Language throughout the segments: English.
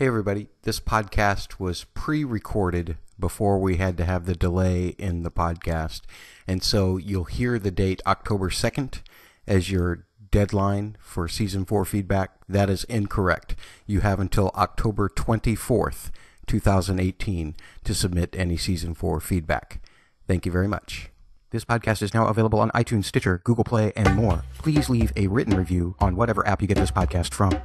Hey, everybody. This podcast was pre recorded before we had to have the delay in the podcast. And so you'll hear the date October 2nd as your deadline for season four feedback. That is incorrect. You have until October 24th, 2018 to submit any season four feedback. Thank you very much. This podcast is now available on iTunes, Stitcher, Google Play, and more. Please leave a written review on whatever app you get this podcast from.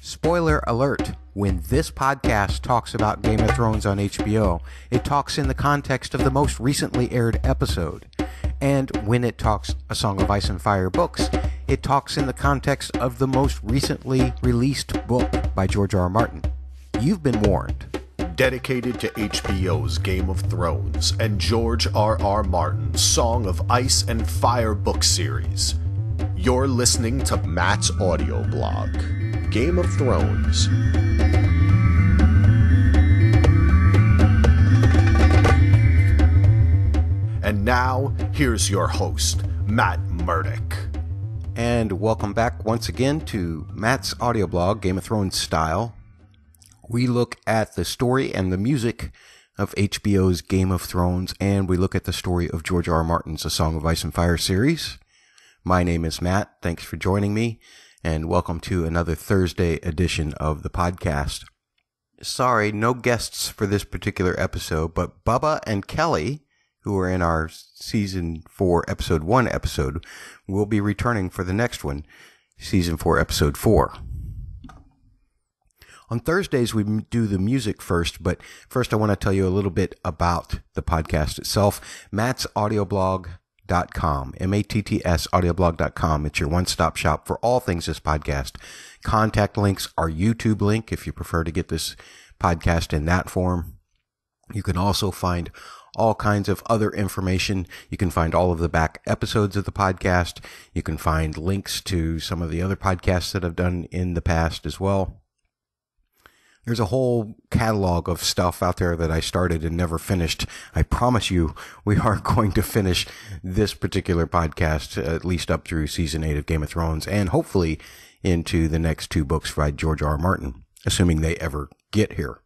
Spoiler alert when this podcast talks about Game of Thrones on HBO, it talks in the context of the most recently aired episode. And when it talks A Song of Ice and Fire books, it talks in the context of the most recently released book by George R. R. Martin. You've been warned. Dedicated to HBO's Game of Thrones and George R. R. Martin's Song of Ice and Fire book series. You're listening to Matt's audio blog. Game of Thrones. And now, here's your host, Matt Murdock. And welcome back once again to Matt's audio blog, Game of Thrones style. We look at the story and the music of HBO's Game of Thrones, and we look at the story of George R. R. Martin's A Song of Ice and Fire series. My name is Matt. Thanks for joining me and welcome to another Thursday edition of the podcast. Sorry, no guests for this particular episode, but Bubba and Kelly, who are in our season four, episode one episode, will be returning for the next one, season four, episode four. On Thursdays, we do the music first, but first I want to tell you a little bit about the podcast itself. Matt's audio blog com, M-A-T-T-S, audioblog.com. It's your one-stop shop for all things this podcast. Contact links, our YouTube link, if you prefer to get this podcast in that form. You can also find all kinds of other information. You can find all of the back episodes of the podcast. You can find links to some of the other podcasts that I've done in the past as well there's a whole catalog of stuff out there that I started and never finished. I promise you, we are going to finish this particular podcast at least up through season eight of Game of Thrones and hopefully into the next two books by George R. R. Martin, assuming they ever get here.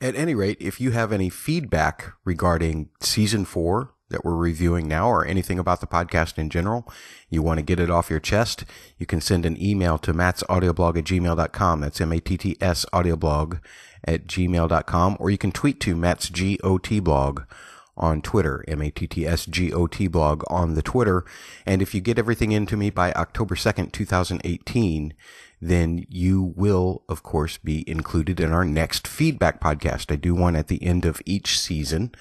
At any rate, if you have any feedback regarding season four that we're reviewing now or anything about the podcast in general, you want to get it off your chest, you can send an email to Matt's audioblog at gmail.com. That's M-A-T-T-S audioblog at gmail.com. Or you can tweet to Matt's G-O-T blog on Twitter, M-A-T-T-S-G-O-T blog on the Twitter. And if you get everything into me by October 2nd, 2018, then you will, of course, be included in our next feedback podcast. I do one at the end of each season,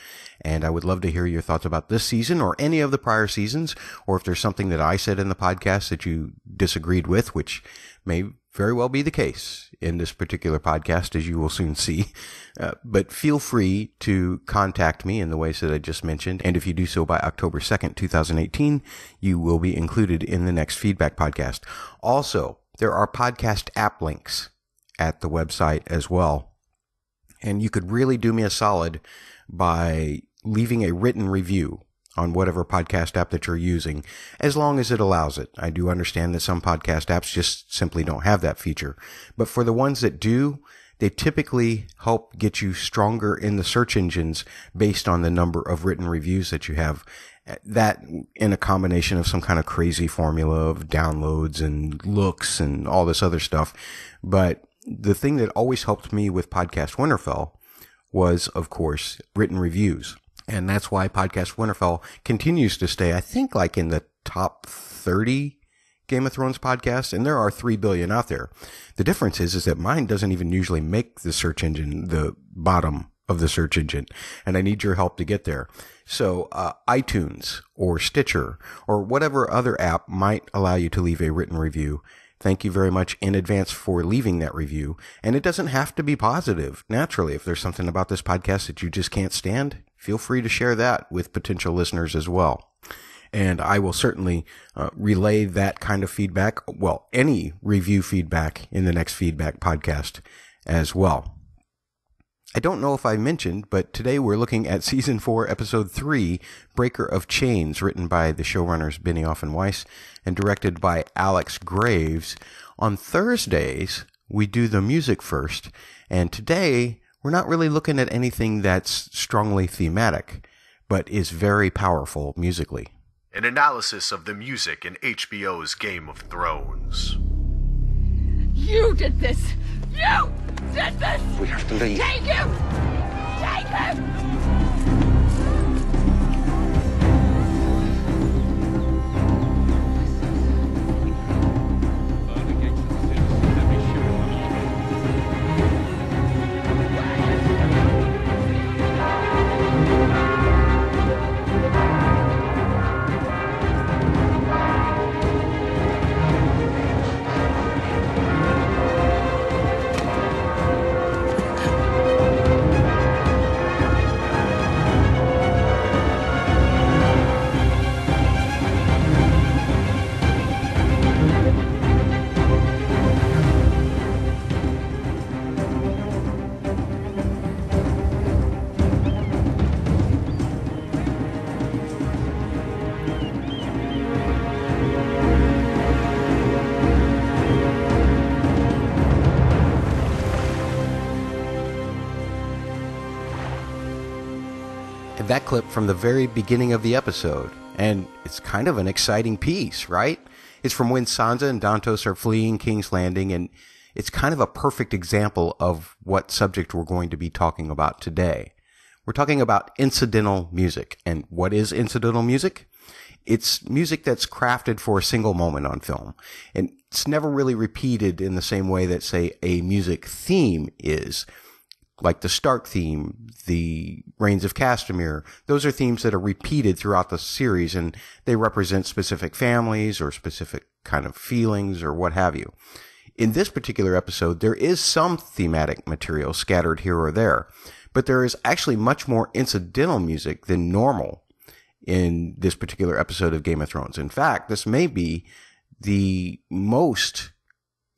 and I would love to hear your thoughts about this season or any of the prior seasons, or if there's something that I said in the podcast that you disagreed with, which may very well be the case in this particular podcast, as you will soon see. Uh, but feel free to contact me in the ways that I just mentioned. And if you do so by October 2nd, 2018, you will be included in the next feedback podcast. Also, there are podcast app links at the website as well. And you could really do me a solid by leaving a written review on whatever podcast app that you're using, as long as it allows it. I do understand that some podcast apps just simply don't have that feature. But for the ones that do, they typically help get you stronger in the search engines based on the number of written reviews that you have that in a combination of some kind of crazy formula of downloads and looks and all this other stuff. But the thing that always helped me with Podcast Winterfell was, of course, written reviews. And that's why Podcast Winterfell continues to stay, I think, like in the top 30 Game of Thrones podcasts. And there are 3 billion out there. The difference is, is that mine doesn't even usually make the search engine the bottom of the search engine. And I need your help to get there. So uh, iTunes or Stitcher or whatever other app might allow you to leave a written review. Thank you very much in advance for leaving that review. And it doesn't have to be positive. Naturally, if there's something about this podcast that you just can't stand, feel free to share that with potential listeners as well. And I will certainly uh, relay that kind of feedback, well, any review feedback in the next feedback podcast as well. I don't know if I mentioned, but today we're looking at season four, episode three, Breaker of Chains, written by the showrunners Benioff and Weiss and directed by Alex Graves. On Thursdays, we do the music first. And today, we're not really looking at anything that's strongly thematic, but is very powerful musically. An analysis of the music in HBO's Game of Thrones. You did this! You did this! We have to leave. Take him! Take him! That clip from the very beginning of the episode. And it's kind of an exciting piece, right? It's from when Sansa and Dontos are fleeing King's Landing, and it's kind of a perfect example of what subject we're going to be talking about today. We're talking about incidental music. And what is incidental music? It's music that's crafted for a single moment on film. And it's never really repeated in the same way that, say, a music theme is like the Stark theme, the Rains of Castamere. Those are themes that are repeated throughout the series and they represent specific families or specific kind of feelings or what have you. In this particular episode, there is some thematic material scattered here or there, but there is actually much more incidental music than normal in this particular episode of Game of Thrones. In fact, this may be the most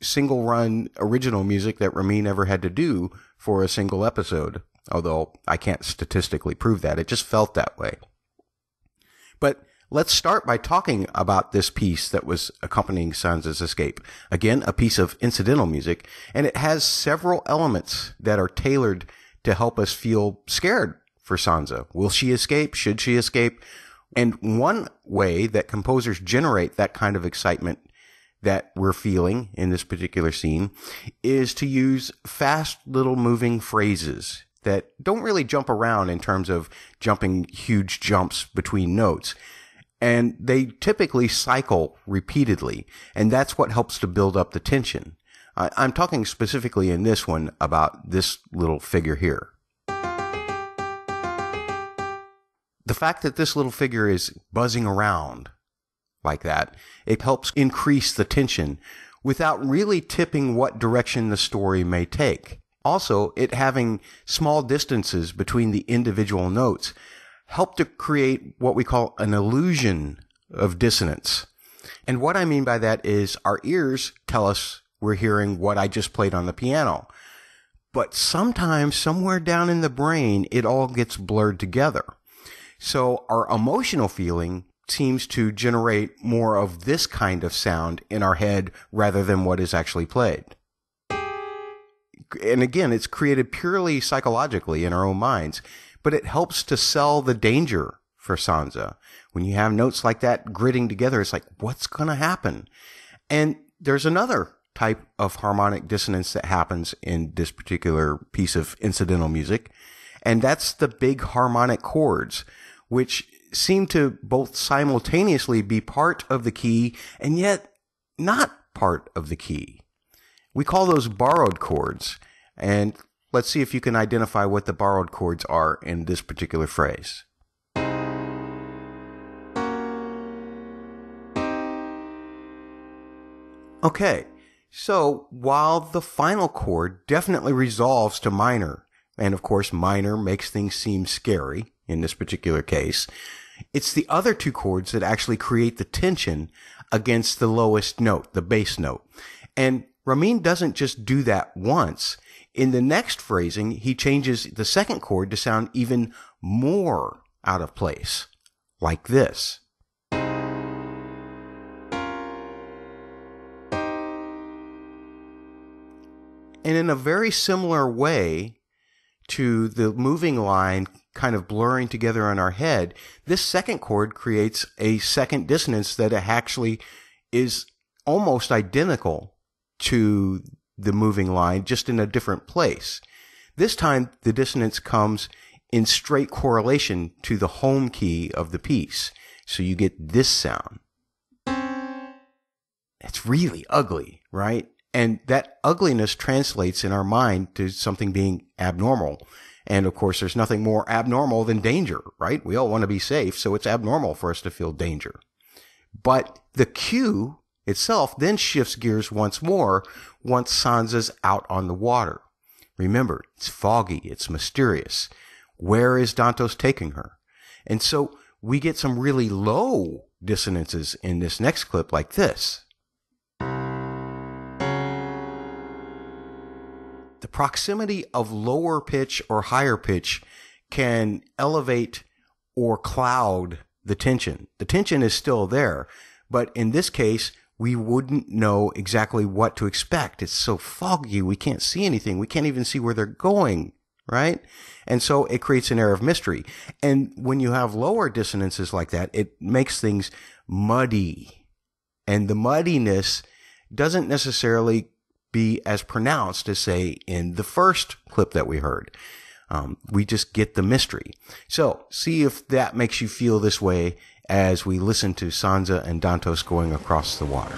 single run original music that Ramin ever had to do for a single episode, although I can't statistically prove that. It just felt that way. But let's start by talking about this piece that was accompanying Sansa's escape. Again, a piece of incidental music, and it has several elements that are tailored to help us feel scared for Sansa. Will she escape? Should she escape? And one way that composers generate that kind of excitement that we're feeling in this particular scene is to use fast little moving phrases that don't really jump around in terms of jumping huge jumps between notes. And they typically cycle repeatedly. And that's what helps to build up the tension. I'm talking specifically in this one about this little figure here. The fact that this little figure is buzzing around like that. It helps increase the tension without really tipping what direction the story may take. Also, it having small distances between the individual notes help to create what we call an illusion of dissonance. And what I mean by that is our ears tell us we're hearing what I just played on the piano. But sometimes somewhere down in the brain, it all gets blurred together. So our emotional feeling seems to generate more of this kind of sound in our head rather than what is actually played. And again, it's created purely psychologically in our own minds, but it helps to sell the danger for Sansa. When you have notes like that gritting together, it's like, what's going to happen? And there's another type of harmonic dissonance that happens in this particular piece of incidental music, and that's the big harmonic chords, which seem to both simultaneously be part of the key and yet not part of the key. We call those borrowed chords, and let's see if you can identify what the borrowed chords are in this particular phrase. Okay, so while the final chord definitely resolves to minor, and of course minor makes things seem scary in this particular case, it's the other two chords that actually create the tension against the lowest note, the bass note. And Ramin doesn't just do that once. In the next phrasing, he changes the second chord to sound even more out of place, like this. And in a very similar way to the moving line kind of blurring together in our head, this second chord creates a second dissonance that actually is almost identical to the moving line, just in a different place. This time, the dissonance comes in straight correlation to the home key of the piece. So you get this sound. It's really ugly, right? And that ugliness translates in our mind to something being abnormal. And of course, there's nothing more abnormal than danger, right? We all want to be safe, so it's abnormal for us to feel danger. But the cue itself then shifts gears once more once Sansa's out on the water. Remember, it's foggy, it's mysterious. Where is Dontos taking her? And so we get some really low dissonances in this next clip like this. Proximity of lower pitch or higher pitch can elevate or cloud the tension. The tension is still there, but in this case, we wouldn't know exactly what to expect. It's so foggy, we can't see anything. We can't even see where they're going, right? And so it creates an air of mystery. And when you have lower dissonances like that, it makes things muddy. And the muddiness doesn't necessarily be as pronounced as, say, in the first clip that we heard. Um, we just get the mystery. So, see if that makes you feel this way as we listen to Sansa and Dontos going across the water.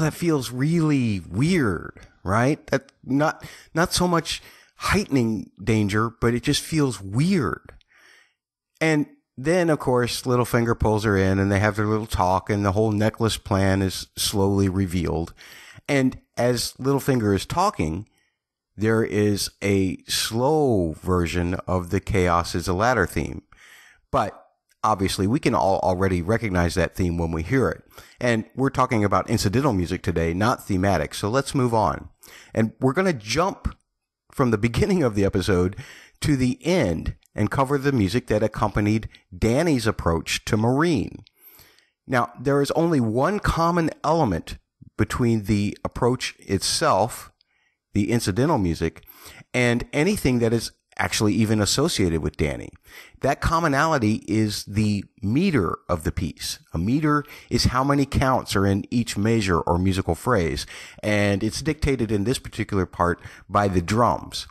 That feels really weird, right? That not not so much heightening danger, but it just feels weird. And then, of course, Littlefinger pulls her in and they have their little talk and the whole necklace plan is slowly revealed. And as Littlefinger is talking, there is a slow version of the Chaos is a Ladder theme. But obviously we can all already recognize that theme when we hear it. And we're talking about incidental music today, not thematic. So let's move on. And we're going to jump from the beginning of the episode to the end and cover the music that accompanied Dany's approach to Meereen. Now, there is only one common element between the approach itself, the incidental music, and anything that is actually even associated with Dany. That commonality is the meter of the piece. A meter is how many counts are in each measure or musical phrase. And it's dictated in this particular part by the drums.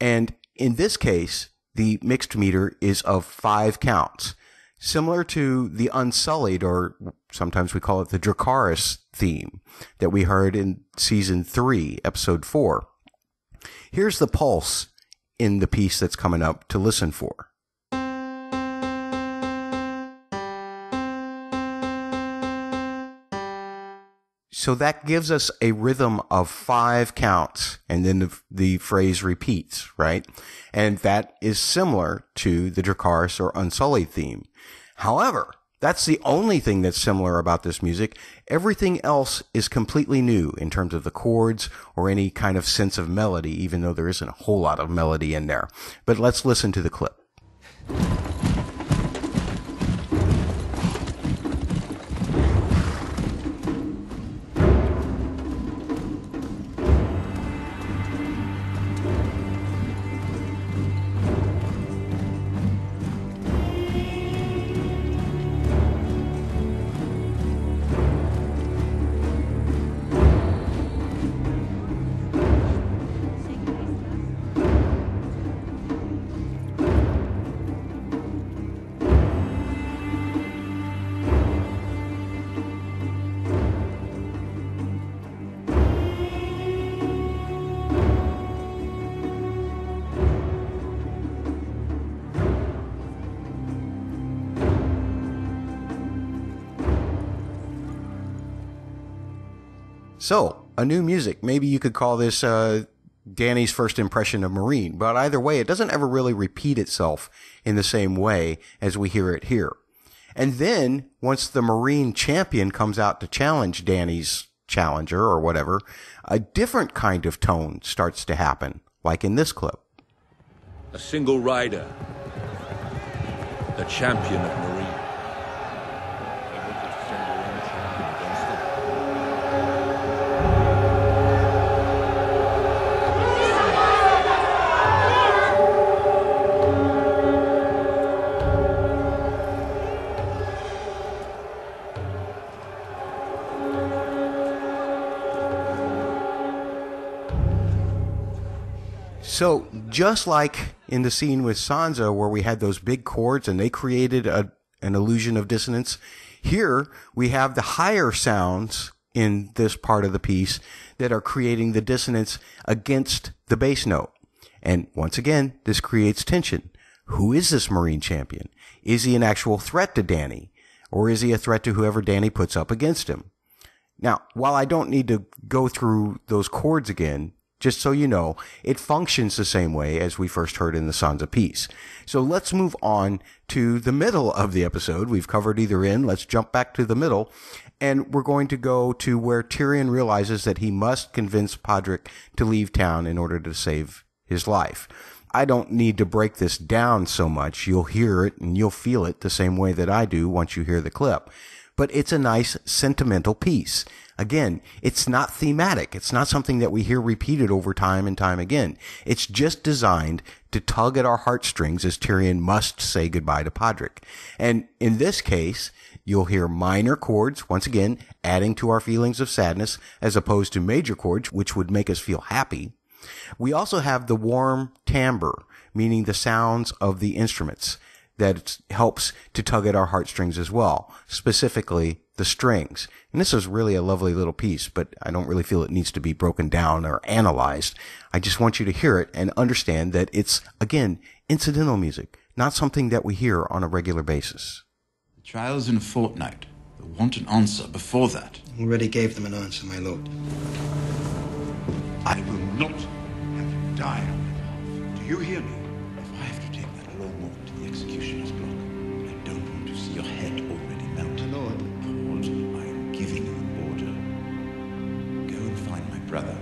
And in this case, the mixed meter is of five counts, similar to the Unsullied, or sometimes we call it the Dracarys theme that we heard in season three, episode four. Here's the pulse in the piece that's coming up to listen for. So that gives us a rhythm of five counts, and then the, the phrase repeats, right? And that is similar to the Dracarys or Unsullied theme. However, that's the only thing that's similar about this music. Everything else is completely new in terms of the chords or any kind of sense of melody, even though there isn't a whole lot of melody in there. But let's listen to the clip. So, a new music. Maybe you could call this uh, Dany's first impression of Meereen, but either way, it doesn't ever really repeat itself in the same way as we hear it here. And then, once the Meereen champion comes out to challenge Dany's challenger or whatever, a different kind of tone starts to happen, like in this clip. A single rider, the champion of Meereen. So just like in the scene with Sansa where we had those big chords and they created a, an illusion of dissonance, here we have the higher sounds in this part of the piece that are creating the dissonance against the bass note. And once again, this creates tension. Who is this Meereen champion? Is he an actual threat to Dany? Or is he a threat to whoever Dany puts up against him? Now, while I don't need to go through those chords again, just so you know, it functions the same way as we first heard in the Sansa piece. So let's move on to the middle of the episode. We've covered either end. Let's jump back to the middle. And we're going to go to where Tyrion realizes that he must convince Podrick to leave town in order to save his life. I don't need to break this down so much. You'll hear it and you'll feel it the same way that I do once you hear the clip. But it's a nice sentimental piece. Again, it's not thematic. It's not something that we hear repeated over time and time again. It's just designed to tug at our heartstrings as Tyrion must say goodbye to Podrick. And in this case, you'll hear minor chords, once again, adding to our feelings of sadness, as opposed to major chords, which would make us feel happy. We also have the warm timbre, meaning the sounds of the instruments that helps to tug at our heartstrings as well, specifically the strings. And this is really a lovely little piece, but I don't really feel it needs to be broken down or analyzed. I just want you to hear it and understand that it's, again, incidental music, not something that we hear on a regular basis. The trial's in a fortnight. They want an answer before that. Already gave them an answer, my lord. I will not have you die on my behalf. Do you hear me? Brother.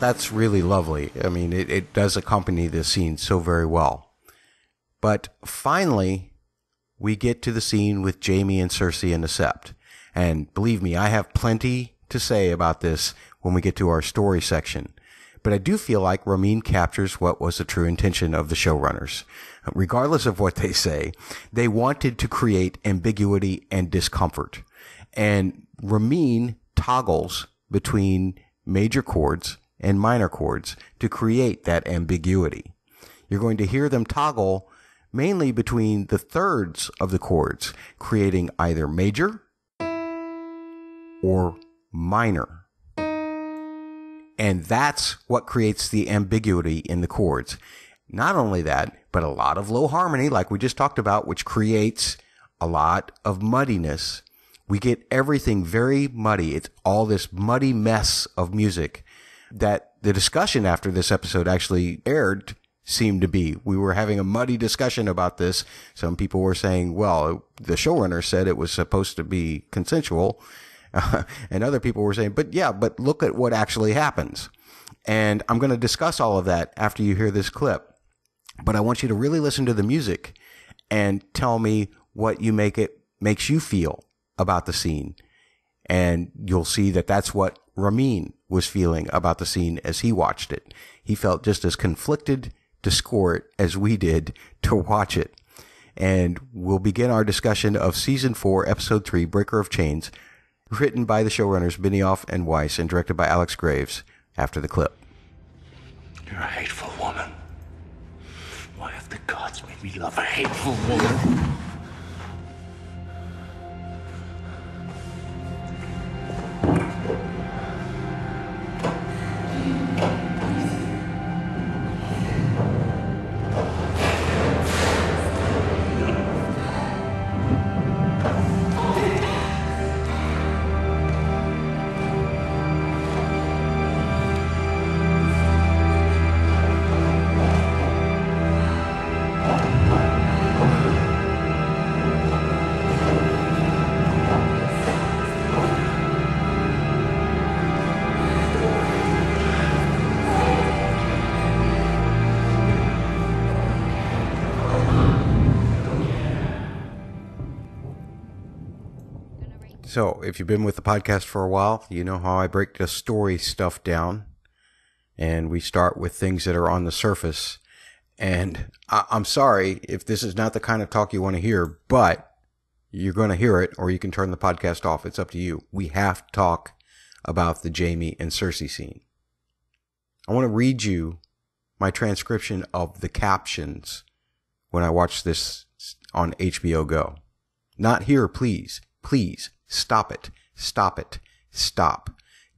That's really lovely. I mean, it, it does accompany this scene so very well. But finally, we get to the scene with Jaime and Cersei and the Sept. And believe me, I have plenty to say about this when we get to our story section. But I do feel like Ramin captures what was the true intention of the showrunners. Regardless of what they say, they wanted to create ambiguity and discomfort. And Ramin toggles between major chords and minor chords to create that ambiguity. You're going to hear them toggle mainly between the thirds of the chords, creating either major or minor. And that's what creates the ambiguity in the chords. Not only that, but a lot of low harmony, like we just talked about, which creates a lot of muddiness. We get everything very muddy. It's all this muddy mess of music that the discussion after this episode actually aired seemed to be. We were having a muddy discussion about this. Some people were saying, well, the showrunner said it was supposed to be consensual. and other people were saying, but yeah, but look at what actually happens. And I'm going to discuss all of that after you hear this clip. But I want you to really listen to the music and tell me what you make it makes you feel about the scene. And you'll see that that's what Ramin was feeling about the scene as he watched it. He felt just as conflicted to score it as we did to watch it. And we'll begin our discussion of season four, episode three, Breaker of Chains, written by the showrunners Benioff and Weiss and directed by Alex Graves after the clip. You're a hateful woman. Why have the gods made me love a hateful woman? So, if you've been with the podcast for a while, you know how I break the story stuff down. And we start with things that are on the surface. And I- I'm sorry if this is not the kind of talk you want to hear, but you're going to hear it or you can turn the podcast off. It's up to you. We have to talk about the Jaime and Cersei scene. I want to read you my transcription of the captions when I watched this on HBO Go. Not here, please. Please stop it. Stop it. Stop.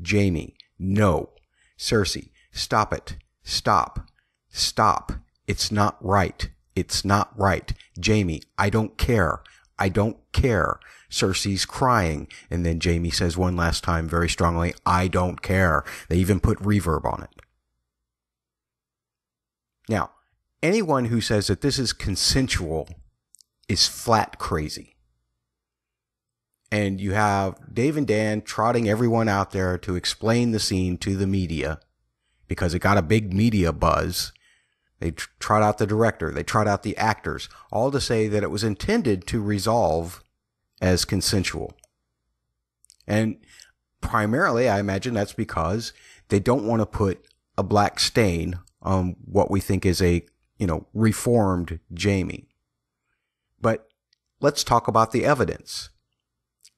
Jaime, no. Cersei, stop it. Stop. Stop. It's not right. It's not right. Jaime, I don't care. I don't care. Cersei's crying. And then Jaime says one last time very strongly, I don't care. They even put reverb on it. Now, anyone who says that this is consensual is flat crazy. And you have Dave and Dan trotting everyone out there to explain the scene to the media because it got a big media buzz. They tr- trot out the director, they trot out the actors, all to say that it was intended to resolve as consensual. And primarily, I imagine that's because they don't want to put a black stain on what we think is a, you know, reformed Jaime. But let's talk about the evidence.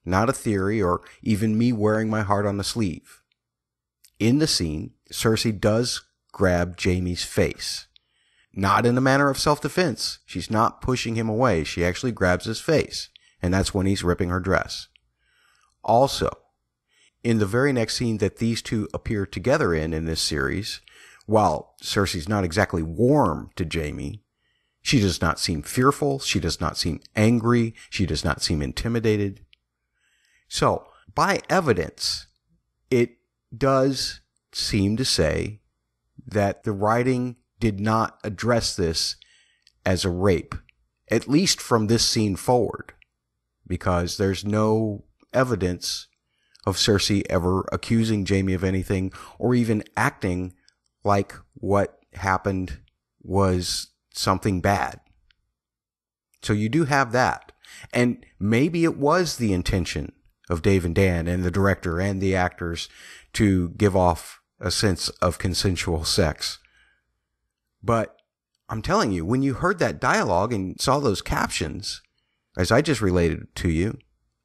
Not a theory or even me wearing my heart on the sleeve. In the scene, Cersei does grab Jaime's face. Not in a manner of self-defense. She's not pushing him away. She actually grabs his face. And that's when he's ripping her dress. Also, in the very next scene that these two appear together in in this series, while Cersei's not exactly warm to Jaime, she does not seem fearful. She does not seem angry. She does not seem intimidated. So, by evidence, it does seem to say that the writing did not address this as a rape, at least from this scene forward, because there's no evidence of Cersei ever accusing Jaime of anything or even acting like what happened was something bad. So you do have that. And maybe it was the intention of Dave and Dan and the director and the actors to give off a sense of consensual sex. But I'm telling you, when you heard that dialogue and saw those captions, as I just related to you,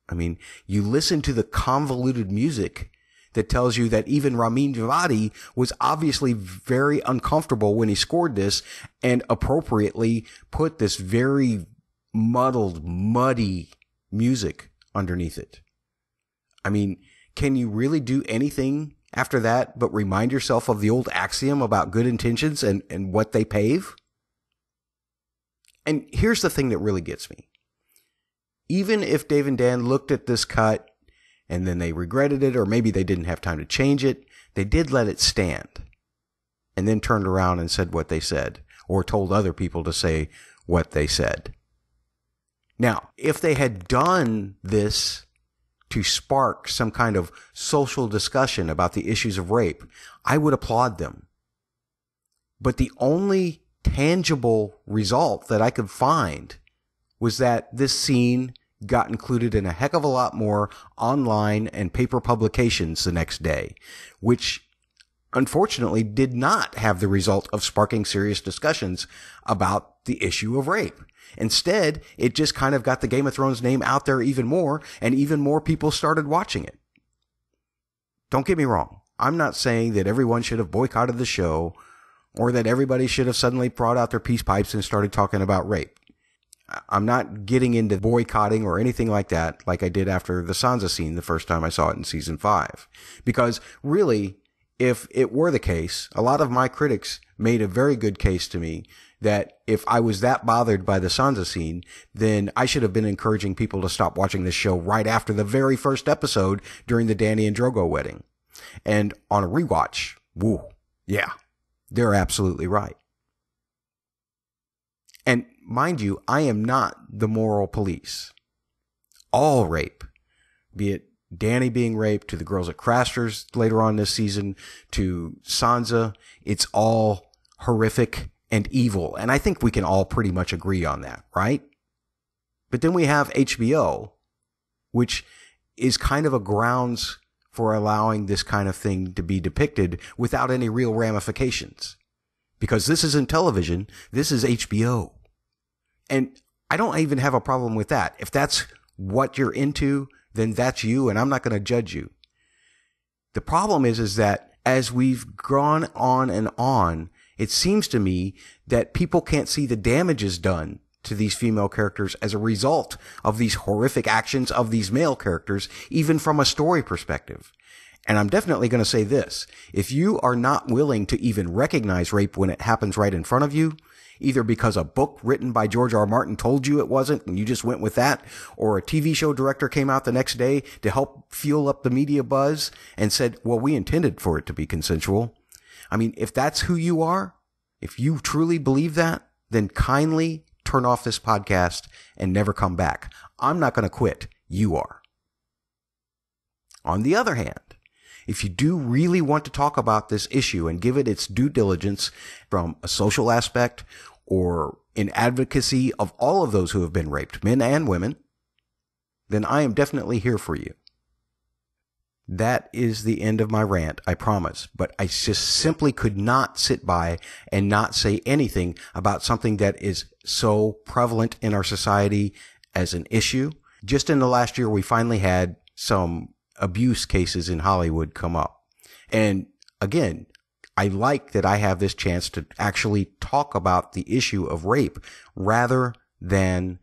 I mean, you listen to the convoluted music that tells you that even Ramin Djawadi was obviously very uncomfortable when he scored this and appropriately put this very muddled, muddy music underneath it. I mean, can you really do anything after that but remind yourself of the old axiom about good intentions and, and what they pave? And here's the thing that really gets me. Even if Dave and Dan looked at this cut and then they regretted it, or maybe they didn't have time to change it, they did let it stand and then turned around and said what they said or told other people to say what they said. Now, if they had done this to spark some kind of social discussion about the issues of rape, I would applaud them. But the only tangible result that I could find was that this scene got included in a heck of a lot more online and paper publications the next day, which unfortunately did not have the result of sparking serious discussions about the issue of rape. Instead, it just kind of got the Game of Thrones name out there even more, and even more people started watching it. Don't get me wrong. I'm not saying that everyone should have boycotted the show or that everybody should have suddenly brought out their peace pipes and started talking about rape. I'm not getting into boycotting or anything like that, like I did after the Sansa scene the first time I saw it in season five. Because really, if it were the case, a lot of my critics made a very good case to me that if I was that bothered by the Sansa scene, then I should have been encouraging people to stop watching this show right after the very first episode during the Dany and Drogo wedding. And on a rewatch, woo, yeah, they're absolutely right. And mind you, I am not the moral police. All rape, be it Dany being raped, to the girls at Craster's later on this season, to Sansa, it's all horrific and evil. And I think we can all pretty much agree on that, right? But then we have HBO, which is kind of a grounds for allowing this kind of thing to be depicted without any real ramifications. Because this isn't television, this is HBO. And I don't even have a problem with that. If that's what you're into, then that's you and I'm not going to judge you. The problem is, is that as we've gone on and on, it seems to me that people can't see the damages done to these female characters as a result of these horrific actions of these male characters, even from a story perspective. And I'm definitely going to say this. If you are not willing to even recognize rape when it happens right in front of you, either because a book written by George R. R. Martin told you it wasn't and you just went with that, or a TV show director came out the next day to help fuel up the media buzz and said, well, we intended for it to be consensual. I mean, if that's who you are, if you truly believe that, then kindly turn off this podcast and never come back. I'm not going to quit. You are. On the other hand, if you do really want to talk about this issue and give it its due diligence from a social aspect or in advocacy of all of those who have been raped, men and women, then I am definitely here for you. That is the end of my rant, I promise. But I just simply could not sit by and not say anything about something that is so prevalent in our society as an issue. Just in the last year, we finally had some abuse cases in Hollywood come up. And again, I like that I have this chance to actually talk about the issue of rape rather than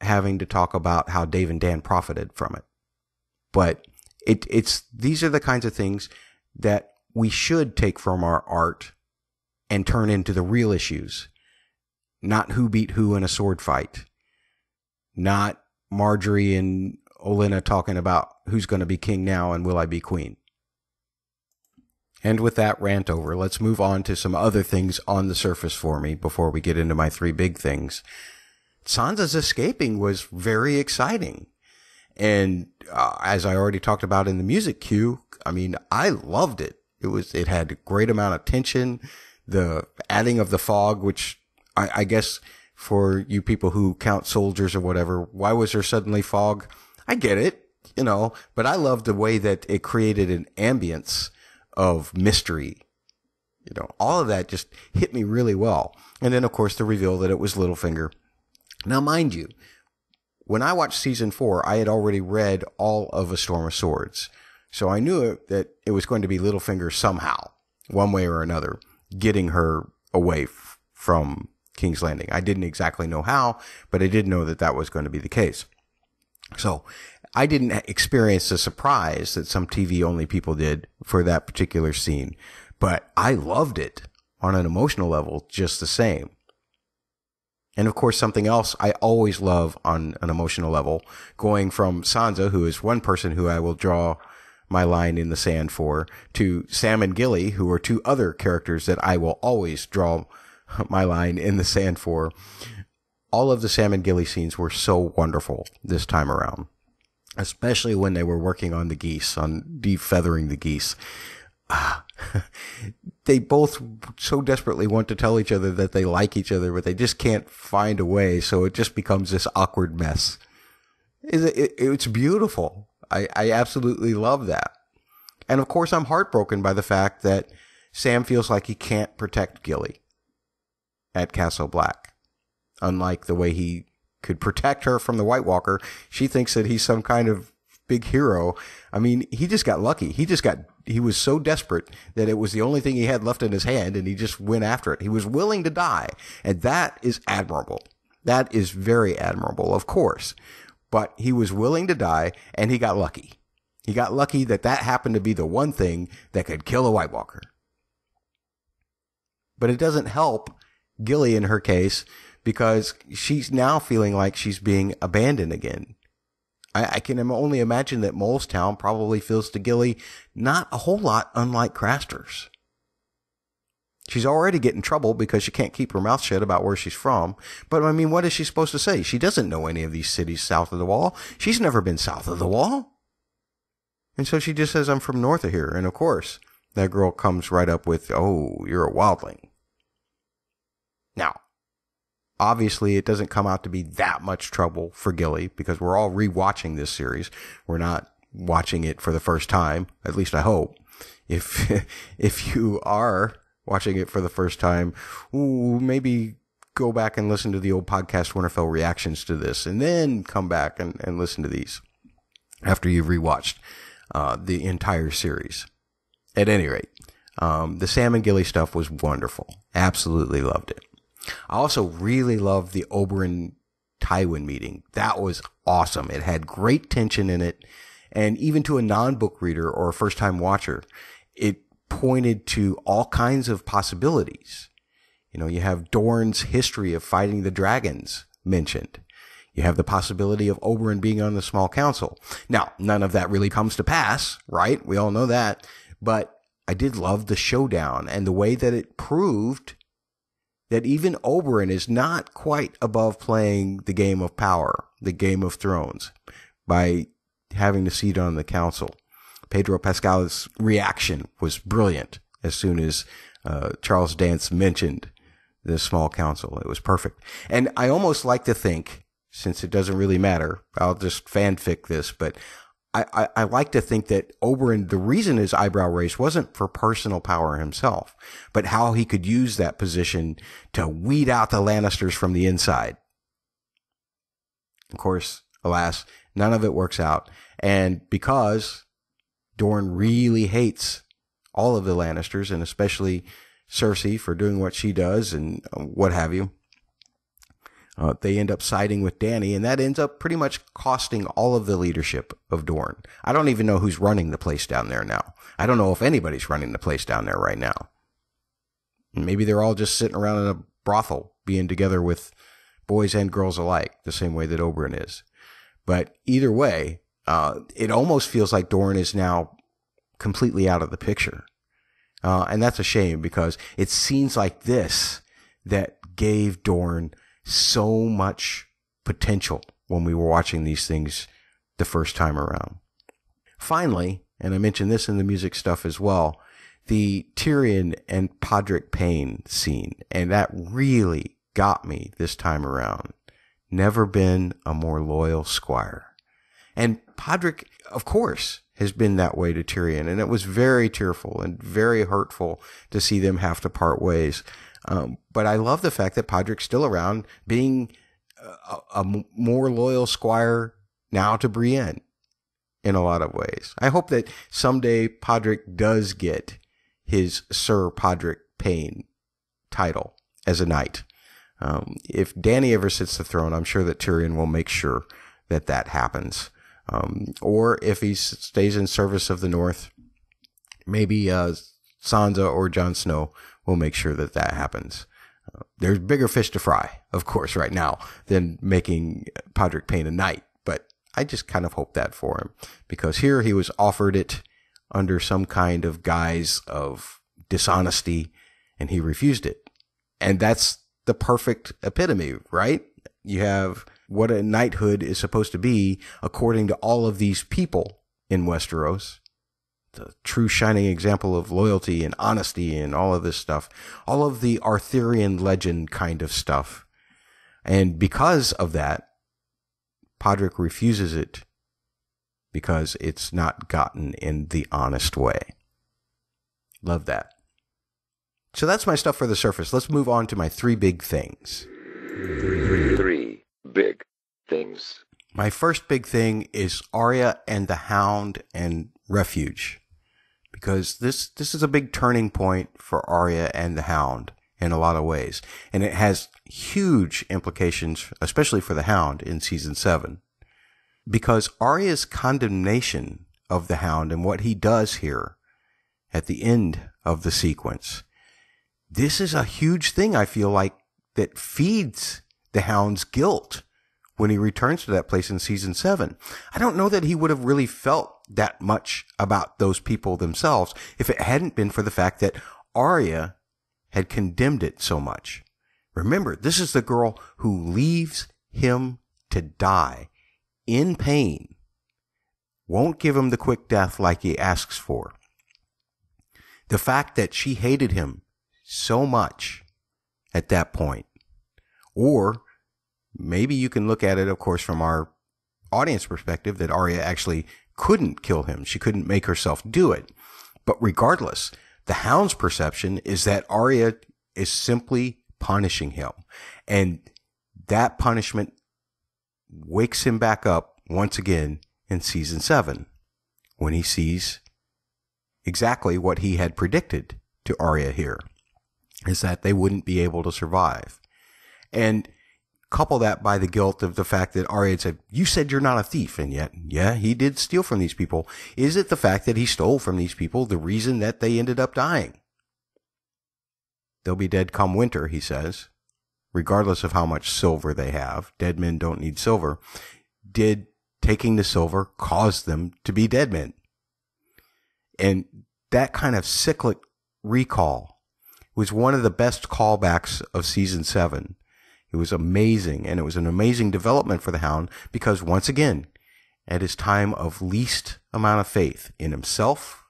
having to talk about how Dave and Dan profited from it. But it, it's these are the kinds of things that we should take from our art and turn into the real issues, not who beat who in a sword fight, not Margaery and Olenna talking about who's going to be king now and will I be queen. And with that rant over, let's move on to some other things on the surface for me before we get into my three big things. Sansa's escaping was very exciting. And uh, as I already talked about in the music cue, I mean, I loved it. It was, it had a great amount of tension. The adding of the fog, which I, I guess for you people who count soldiers or whatever, why was there suddenly fog? I get it, you know, but I loved the way that it created an ambience of mystery. You know, all of that just hit me really well. And then, of course, the reveal that it was Littlefinger. Now, mind you, when I watched season four, I had already read all of A Storm of Swords. So I knew that it was going to be Littlefinger somehow, one way or another, getting her away f- from King's Landing. I didn't exactly know how, but I did know that that was going to be the case. So I didn't experience the surprise that some TV only people did for that particular scene, but I loved it on an emotional level just the same. And of course, something else I always love on an emotional level, going from Sansa, who is one person who I will draw my line in the sand for, to Sam and Gilly, who are two other characters that I will always draw my line in the sand for. All of the Sam and Gilly scenes were so wonderful this time around, especially when they were working on the geese, on defeathering the geese. Ah, they both so desperately want to tell each other that they like each other, but they just can't find a way. So it just becomes this awkward mess. It, it, it's beautiful. I, I absolutely love that. And of course, I'm heartbroken by the fact that Sam feels like he can't protect Gilly at Castle Black. Unlike the way he could protect her from the White Walker, she thinks that he's some kind of big hero. I mean, he just got lucky. He just got, he was so desperate that it was the only thing he had left in his hand and he just went after it. He was willing to die. And that is admirable. That is very admirable, of course. But he was willing to die and he got lucky. He got lucky that that happened to be the one thing that could kill a White Walker. But it doesn't help Gilly in her case because she's now feeling like she's being abandoned again. I, I can only imagine that Mole's Town probably feels to Gilly not a whole lot unlike Craster's. She's already getting trouble because she can't keep her mouth shut about where she's from. But I mean, what is she supposed to say? She doesn't know any of these cities south of the wall. She's never been south of the wall. And so she just says, I'm from north of here. And of course, that girl comes right up with, Oh, you're a wildling. Now, obviously, it doesn't come out to be that much trouble for Gilly because we're all rewatching this series. We're not watching it for the first time. At least I hope. If, if you are watching it for the first time, ooh, maybe go back and listen to the old podcast Winterfell reactions to this and then come back and, and listen to these after you've rewatched uh, the entire series. At any rate, um, the Sam and Gilly stuff was wonderful. Absolutely loved it. I also really loved the Oberyn Tywin meeting. That was awesome. It had great tension in it. And even to a non book reader or a first time watcher, it pointed to all kinds of possibilities. You know, you have Dorne's history of fighting the dragons mentioned. You have the possibility of Oberyn being on the small council. Now, none of that really comes to pass, right? We all know that. But I did love the showdown and the way that it proved that even Oberyn is not quite above playing the game of power, the game of thrones, by having the seat on the council. Pedro Pascal's reaction was brilliant as soon as uh, Charles Dance mentioned the small council. It was perfect. And I almost like to think, since it doesn't really matter, I'll just fanfic this, but I, I, like to think that Oberyn, the reason his eyebrow raised wasn't for personal power himself, but how he could use that position to weed out the Lannisters from the inside. Of course, alas, none of it works out. And because Dorne really hates all of the Lannisters and especially Cersei for doing what she does and what have you. Uh, they end up siding with Dany, and that ends up pretty much costing all of the leadership of Dorne. I don't even know who's running the place down there now. I don't know if anybody's running the place down there right now. Maybe they're all just sitting around in a brothel, being together with boys and girls alike, the same way that Oberyn is. But either way, uh, it almost feels like Dorne is now completely out of the picture. Uh, and that's a shame because it's scenes like this that gave Dorne so much potential when we were watching these things the first time around. Finally, and I mentioned this in the music stuff as well, the Tyrion and Podrick Payne scene, and that really got me this time around. Never been a more loyal squire. And Podrick, of course, has been that way to Tyrion, and it was very tearful and very hurtful to see them have to part ways. Um, but I love the fact that Podrick's still around, being a, a more loyal squire now to Brienne in a lot of ways. I hope that someday Podrick does get his Sir Podrick Payne title as a knight. Um, if Dany ever sits the throne, I'm sure that Tyrion will make sure that that happens. Um, or if he stays in service of the North, maybe uh, Sansa or Jon Snow will make sure that that happens. There's bigger fish to fry, of course, right now than making Podrick Payne a knight. But I just kind of hope that for him because here he was offered it under some kind of guise of dishonesty and he refused it. And that's the perfect epitome, right? You have what a knighthood is supposed to be according to all of these people in Westeros. The true shining example of loyalty and honesty and all of this stuff. All of the Arthurian legend kind of stuff. And because of that, Podrick refuses it because it's not gotten in the honest way. Love that. So that's my stuff for the surface. Let's move on to my three big things. Three big things. My first big thing is Arya and the Hound and Refuge. Because this, this is a big turning point for Arya and the Hound in a lot of ways. And it has huge implications, especially for the Hound in season seven. Because Arya's condemnation of the Hound and what he does here at the end of the sequence, this is a huge thing I feel like that feeds the Hound's guilt when he returns to that place in season seven. I don't know that he would have really felt that much about those people themselves if it hadn't been for the fact that Arya had condemned it so much. Remember, this is the girl who leaves him to die in pain, won't give him the quick death like he asks for. The fact that she hated him so much at that point, or maybe you can look at it, of course, from our audience perspective that Arya actually couldn't kill him. She couldn't make herself do it. But regardless, the hound's perception is that Arya is simply punishing him. And that punishment wakes him back up once again in season seven when he sees exactly what he had predicted to Arya here is that they wouldn't be able to survive. And couple that by the guilt of the fact that Arya said, you said you're not a thief. And yet, yeah, he did steal from these people. Is it the fact that he stole from these people the reason that they ended up dying? They'll be dead come winter, he says, regardless of how much silver they have. Dead men don't need silver. Did taking the silver cause them to be dead men? And that kind of cyclic recall was one of the best callbacks of season seven it was amazing, and it was an amazing development for the Hound because once again, at his time of least amount of faith in himself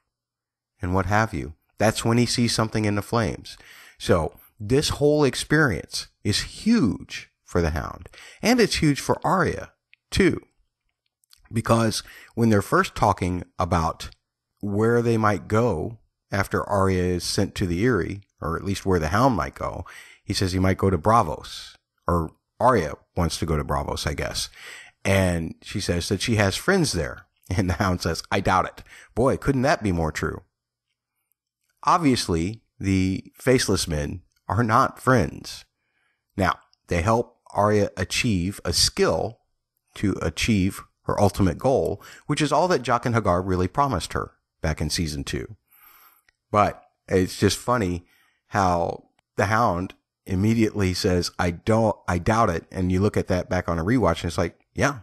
and what have you, that's when he sees something in the flames. So this whole experience is huge for the Hound, and it's huge for Arya too, because when they're first talking about where they might go after Arya is sent to the Eyrie, or at least where the Hound might go, he says he might go to Braavos or Arya wants to go to Braavos, I guess. And she says that she has friends there. And the hound says, I doubt it. Boy, couldn't that be more true? Obviously, the faceless men are not friends. Now, they help Arya achieve a skill to achieve her ultimate goal, which is all that Jaqen H'ghar really promised her back in season two. But it's just funny how the hound immediately says, I don't, I doubt it. And you look at that back on a rewatch and it's like, yeah,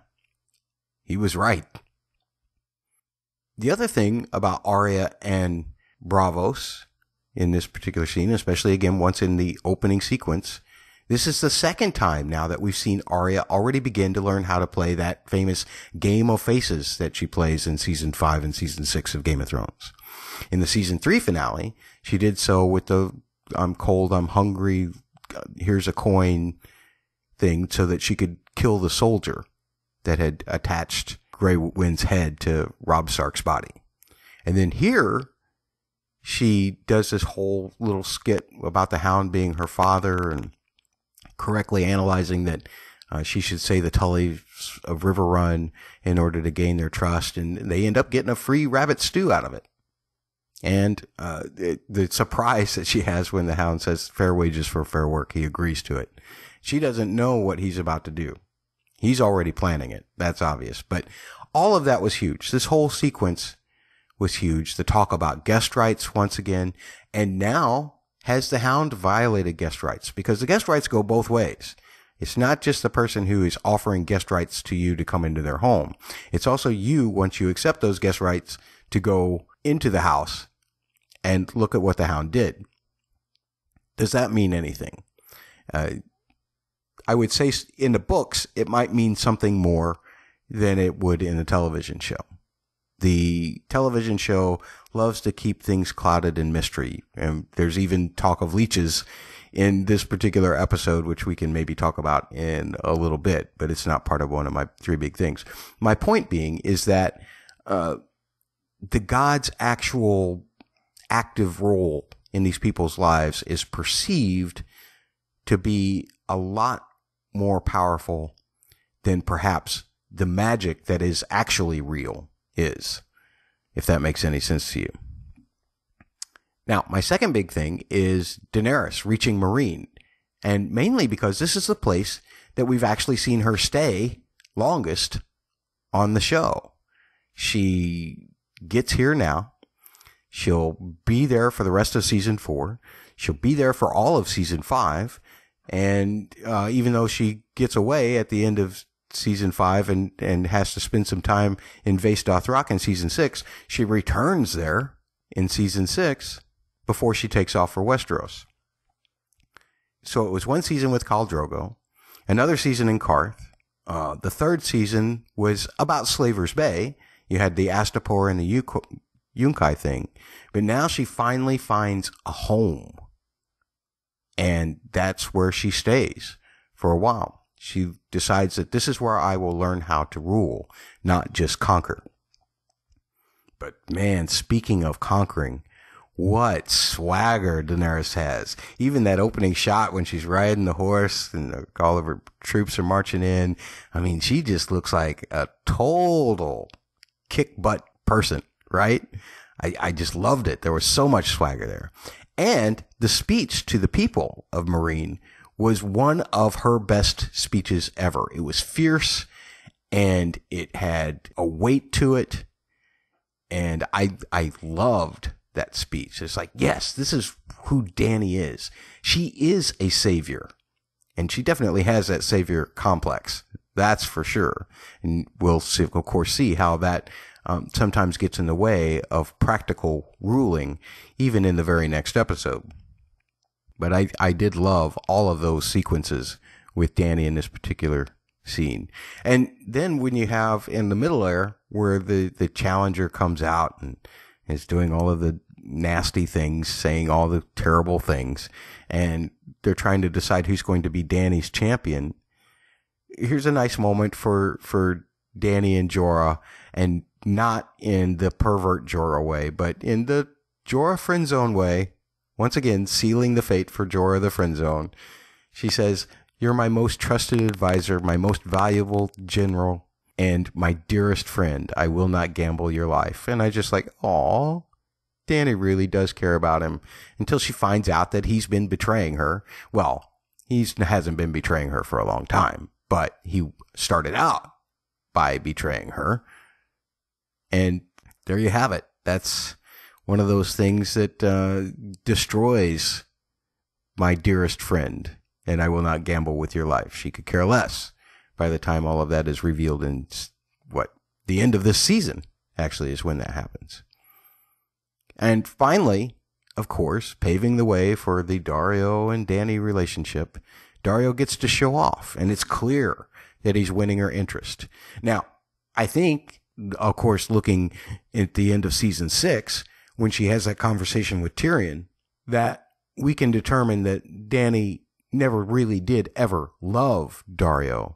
he was right. The other thing about Arya and Braavos in this particular scene, especially again once in the opening sequence, this is the second time now that we've seen Arya already begin to learn how to play that famous game of faces that she plays in season five and season six of Game of Thrones. In the season three finale, she did so with the I'm cold, I'm hungry, here's a coin thing so that she could kill the soldier that had attached Grey Wind's head to Robb Stark's body. And then here, she does this whole little skit about the hound being her father and correctly analyzing that uh, she should say the Tullys of Riverrun in order to gain their trust. And they end up getting a free rabbit stew out of it. And uh, it, the surprise that she has when the hound says fair wages for fair work, he agrees to it. She doesn't know what he's about to do. He's already planning it. That's obvious. But all of that was huge. This whole sequence was huge. The talk about guest rights once again. And now has the hound violated guest rights? Because the guest rights go both ways. It's not just the person who is offering guest rights to you to come into their home. It's also you, once you accept those guest rights, to go into the house and look at what the hound did. Does that mean anything? Uh, I would say in the books, it might mean something more than it would in a television show. the television show loves to keep things clouded in mystery. And there's even talk of leeches in this particular episode, which we can maybe talk about in a little bit, but it's not part of one of my three big things. My point being is that, uh, the God's actual active role in these people's lives is perceived to be a lot more powerful than perhaps the magic that is actually real is, if that makes any sense to you. Now, my second big thing is Daenerys reaching Meereen, and mainly because this is the place that we've actually seen her stay longest on the show. She gets here now. She'll be there for the rest of season four. She'll be there for all of season five. And uh, even though she gets away at the end of season five and, and has to spend some time in Vaes Dothrak in season six, she returns there in season six before she takes off for Westeros. So it was one season with Khal Drogo, another season in Qarth. Uh, the third season was about Slaver's Bay. You had the Astapor and the Yunkai thing, but now she finally finds a home. And that's where she stays for a while. She decides that this is where I will learn how to rule, not just conquer. But man, speaking of conquering, what swagger Daenerys has. Even that opening shot when she's riding the horse and all of her troops are marching in. I mean, she just looks like a total kick butt person, right? I, I just loved it. There was so much swagger there. And the speech to the people of Meereen was one of her best speeches ever. It was fierce and it had a weight to it. And I, I loved that speech. It's like, yes, this is who Dany is. She is a savior and she definitely has that savior complex. That's for sure. And we'll see, of course, see how that um, sometimes gets in the way of practical ruling, even in the very next episode. But I, I did love all of those sequences with Dany in this particular scene. And then when you have in the middle there where the, the challenger comes out and is doing all of the nasty things, saying all the terrible things, and they're trying to decide who's going to be Dany's champion. Here's a nice moment for, for Dany and Jorah and not in the pervert Jorah way, but in the Jorah friend zone way. Once again, sealing the fate for Jorah the friend zone. She says, You're my most trusted advisor, my most valuable general, and my dearest friend. I will not gamble your life. And I just like, Aw, Dany really does care about him until she finds out that he's been betraying her. Well, he hasn't been betraying her for a long time, but he started out by betraying her. And there you have it. That's one of those things that uh, destroys my dearest friend, and I will not gamble with your life. She could care less by the time all of that is revealed in what the end of this season actually is when that happens. And finally, of course, paving the way for the Daario and Dany relationship, Daario gets to show off, and it's clear that he's winning her interest. Now, I think of course, looking at the end of season six, when she has that conversation with Tyrion, that we can determine that Dany never really did ever love Daario,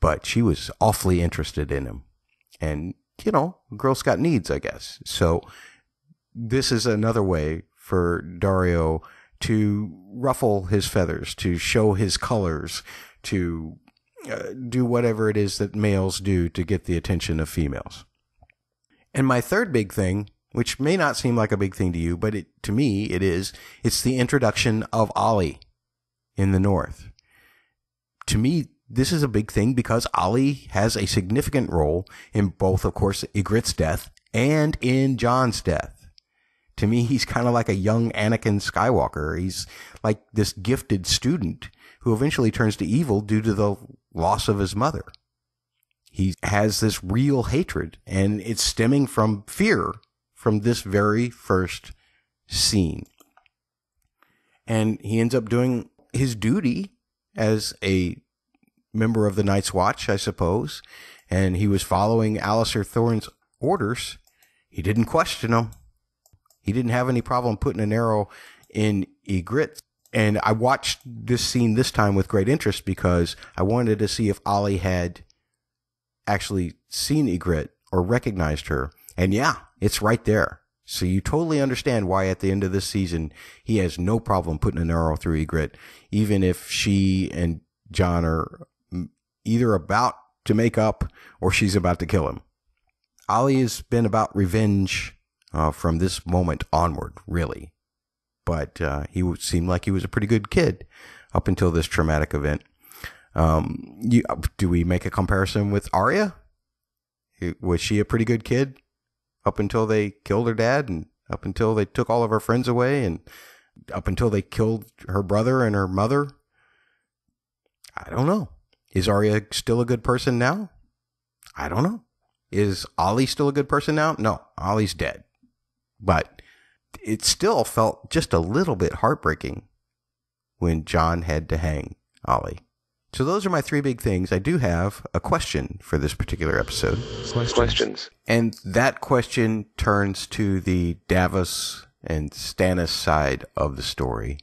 but she was awfully interested in him. And, you know, girl's got needs, I guess. So this is another way for Daario to ruffle his feathers, to show his colors, to uh, do whatever it is that males do to get the attention of females. And my third big thing, which may not seem like a big thing to you, but it, to me it is, it's the introduction of Olly in the North. To me, this is a big thing because Olly has a significant role in both, of course, Ygritte's death and in Jon's death. To me, he's kind of like a young Anakin Skywalker. He's like this gifted student who eventually turns to evil due to the loss of his mother. He has this real hatred, and it's stemming from fear from this very first scene. And he ends up doing his duty as a member of the Night's Watch, I suppose. And he was following Alliser Thorne's orders, he didn't question them. He didn't have any problem putting an arrow in Ygritte. And I watched this scene this time with great interest because I wanted to see if Olly had actually seen Ygritte or recognized her. And yeah, it's right there. So you totally understand why at the end of this season he has no problem putting an arrow through Ygritte, even if she and Jon are either about to make up or she's about to kill him. Olly has been about revenge uh, from this moment onward, really. But uh, he seemed like he was a pretty good kid up until this traumatic event. Um, you, do we make a comparison with Arya? Was she a pretty good kid up until they killed her dad and up until they took all of her friends away and up until they killed her brother and her mother? I don't know. Is Arya still a good person now? I don't know. Is Olly still a good person now? No, Olly's dead. But it still felt just a little bit heartbreaking when Jon had to hang Olly. So those are my three big things. I do have a question for this particular episode. Questions. And that question turns to the Davos and Stannis side of the story.